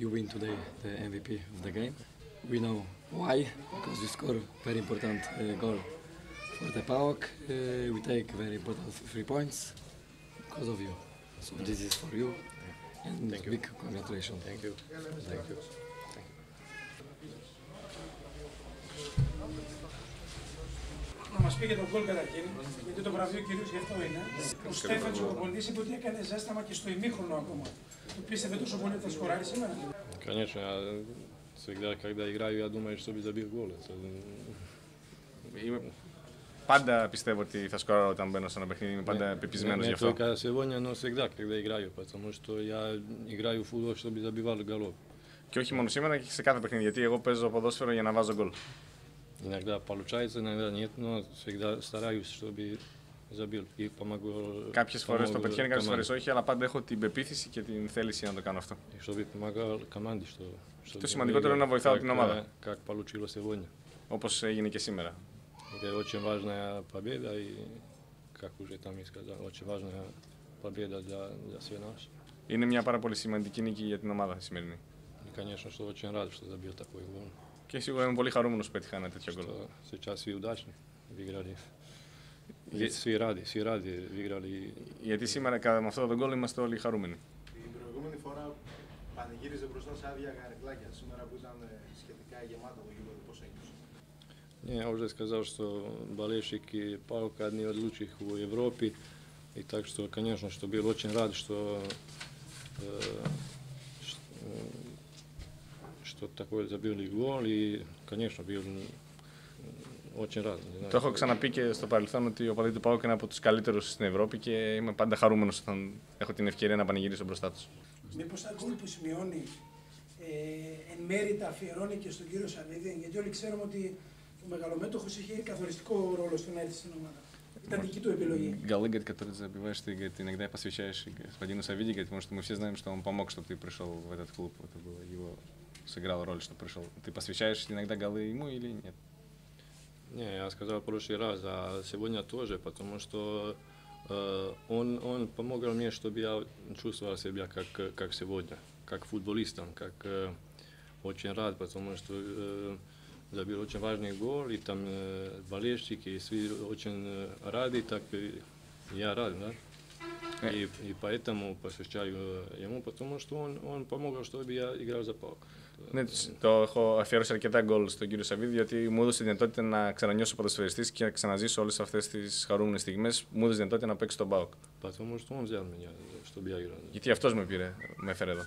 you win today the MVP of the game. We know why, because you score very important uh, goal for the PAOK. Uh, we take very important three points because of you. So this is for you. And Thank you. big congratulations. Thank you. Thank you. Να μα πει για τον γκολ καταρχήν, γιατί το βραβείο κυρίω γι' αυτό είναι. Ο Στέφαν ο προπονητή είπε ότι έκανε ζέσταμα και στο ημίχρονο ακόμα. Το πίστευε τόσο πολύ ότι θα σκοράρει σήμερα. Конечно, я всегда, когда играю, я думаю, что забил гол. Это, Είμαι... Πάντα πιστεύω ότι θα σκοράρω όταν μπαίνω σε ένα παιχνίδι. Είμαι πάντα не, πεπισμένο не γι' αυτό. только сегодня, но всегда, когда играю, потому что я играю в футбол, чтобы забивал голов. Και όχι μόνο σήμερα και σε κάθε παιχνίδι. Γιατί εγώ παίζω ποδόσφαιρο για να βάζω γκολ. Иногда получается, иногда нет, но всегда стараюсь, чтобы забил и помогу. Κάποιε φορέ το помогу πετυχαίνει, κάποιε команде. φορέ όχι, αλλά πάντα έχω την πεποίθηση και την θέληση να το κάνω αυτό. И чтобы помогал команде, что, чтобы Το σημαντικότερο είναι να βοηθάω как, την ομάδα. э, Как получилось сегодня. Όπω έγινε και σήμερα. Это очень важная победа, и, как уже там и сказал, очень важная победа для, для всех нас. Είναι μια πάρα πολύ σημαντική νίκη για την ομάδα η σημερινή. И, конечно, что очень рад, что забил такой гол. Και σίγουρα είμαι πολύ χαρούμενος που πέτυχα ένα τέτοιο γκολ. Σε τσάσι ουδάσνη. Σιράδι, σιράδι, Γιατί σήμερα με αυτό το γκολ είμαστε όλοι χαρούμενοι. Την προηγούμενη φορά πανηγύριζε μπροστά σε άδεια γαρεκλάκια. Σήμερα που ήταν ε, σχετικά γεμάτο το γήπεδο, πώ ένιωσε. Не, я уже сказал, что болельщики Паука одни из лучших в Европе. И так что, конечно, что был очень рад, что э, что такой забили гол. И, конечно, был м, очень рад. не знаю, Το έχω что- ξαναπεί και στο παρελθόν ότι ο παδί του Πάουκ είναι από του καλύτερου στην Ευρώπη και είμαι πάντα χαρούμενο όταν έχω την ευκαιρία να πανηγυρίσω μπροστά του. Μήπω τα γκολ που σημειώνει ε, εν μέρη τα αφιερώνει και στον κύριο Σαββίδη, γιατί όλοι ξέρουμε ότι ο μεγαλομέτωχο είχε καθοριστικό ρόλο στο να έρθει στην ομάδα. Ήταν δική του επιλογή. Голы, говорит, которые забиваешь, ты говорит, иногда посвящаешь господину Савиди, говорит, потому что мы все знаем, что он помог, чтобы ты пришел в этот клуб. Это было его сыграл роль, что пришел. Ты посвящаешь иногда голы ему или нет? Не, я сказал в прошлый раз, а сегодня тоже, потому что э, он, он помог мне, чтобы я чувствовал себя как, э, как сегодня, как футболистом, как э, очень рад, потому что э, забил очень важный гол, и там э, болельщики, и все очень э, рады, так и я рад, да. Э. И, и поэтому посвящаю э, ему, потому что он, он помог, чтобы я играл за Паук. Ναι, τους- το έχω αφιερώσει αρκετά γκολ στον κύριο Σαββίδη, γιατί μου έδωσε τη δυνατότητα να ξανανιώσω ποδοσφαιριστής και να ξαναζήσω όλε αυτέ τι χαρούμενε στιγμέ. Μου έδωσε τη δυνατότητα να παίξω στον Πάοκ. Потому что он взял меня, чтобы я играл. Γιατί αυτό με πήρε, με έφερε εδώ.